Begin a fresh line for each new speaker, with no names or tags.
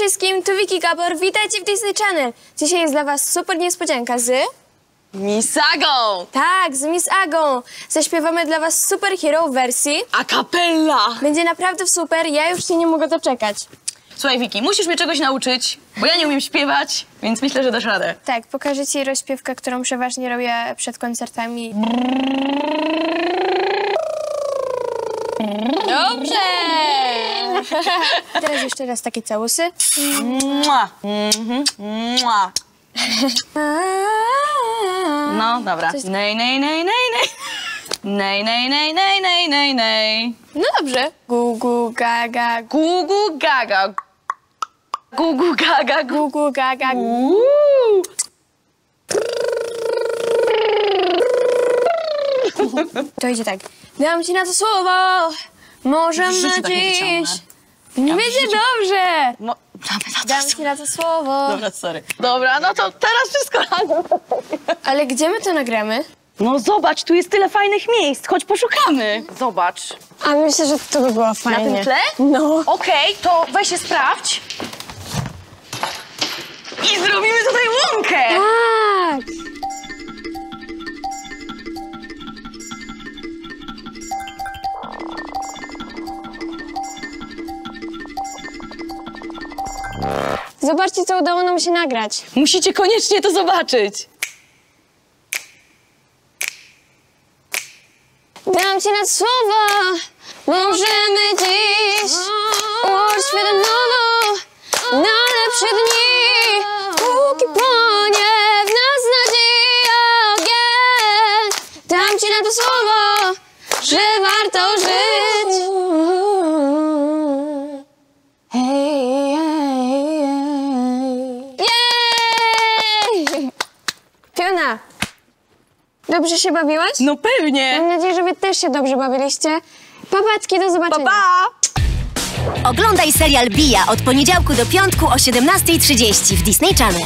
wszystkim, tu Wiki Gabor, witajcie w Disney Channel. Dzisiaj jest dla was super niespodzianka z...
Misagą!
Tak, z Miss Agą. Zaśpiewamy dla was super hero wersji.
A capella!
Będzie naprawdę super, ja już się nie mogę doczekać.
Słuchaj, Wiki, musisz mnie czegoś nauczyć, bo ja nie umiem śpiewać, więc myślę, że dasz radę.
Tak, pokażę ci rozśpiewkę, którą przeważnie robię przed koncertami. Dobrze! Teraz jeszcze raz takie całusy.
Mua! Mhm, mua. No, dobra.
Coś-
Nej, nej, nej, nej, nej. Nej, nej, nej, nej, nej, nej, nej.
No dobrze. Gu, gu, gaga, gu,
Gugu gaga. Gugu gaga, gu.
gu, gu, gaga.
Uuu.
To idzie tak. Dam ci na to słowo. Możemy
tak
dziś.
Wyciągnę.
Nie
Ja w
będzie
życiu-
dobrze.
Mo- Damy na to
Dam ci na to słowo.
Dobra, sorry. Dobra, no to teraz wszystko razem.
Ale gdzie my to nagramy?
No zobacz, tu jest tyle fajnych miejsc. Chodź poszukamy. Zobacz.
A myślę, że to by było
Na
fajnie.
tym tle?
No.
Okej, to weź się sprawdź. I zrobimy
Zobaczcie, co udało nam się nagrać.
Musicie koniecznie to zobaczyć.
Dam ci na słowo, możemy dziś ułożyć świat nowo, na lepsze dni, póki płonie w nas nadzieja ogień. Dam ci na to słowo, że warto żyć. Dobrze się bawiłaś?
No pewnie.
Mam nadzieję, że wy też się dobrze bawiliście. Papacki, do
Pa,
zobaczenia.
pa.
Oglądaj serial Bija od poniedziałku do piątku o 17.30 w Disney Channel.